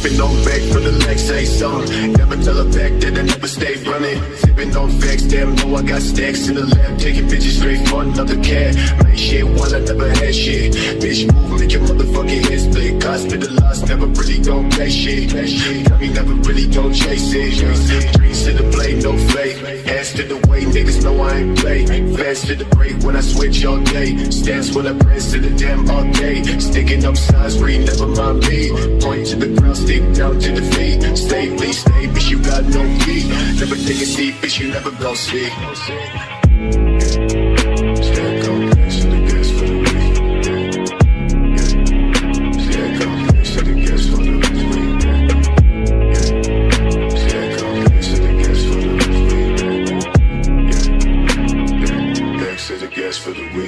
Sipping on back for the legs, say something. Never tell a fact that I never stay running. Sipping on facts, damn, know I got stacks in the lab. Taking bitches straight for another cat. Make shit while I never had shit. Bitch, move, make your motherfucking head split. Cost me the loss, never really gon' pay shit. shit. Got me never really gon' chase it. Dreams to the blade, no fake. Ass to the way, niggas know I ain't play. Fast to the break when I switch all day. Stance when I press to the damn all day. Sticking up sides, read, never mind me. Point to the ground, stick down to the feet. Stay, please stay, bitch, you got no key. Never take a seat, bitch, you never gon' see. Yeah.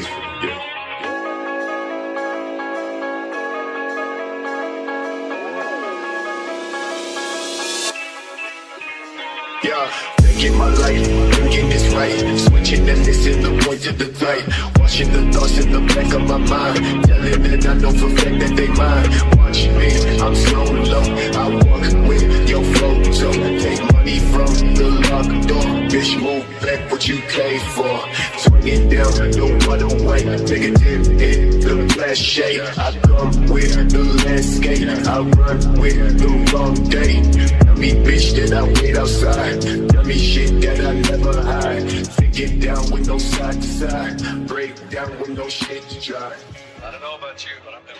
My life, thinking this right. Switching the point to the the thoughts in the back of my mind. Yelling and I know for fact that they mine. Watch me, I'm so low. I walk with your take money from the locked door. Bitch, move back what you came for. It down, no other way. Take a dip in the flash shade. I come with the landscape. I run with the wrong day. Tell me, bitch, that I wait outside. Tell me shit that I never hide. Think it down with no side to side. Break down with no shit to try. I don't know about you, but I'm never.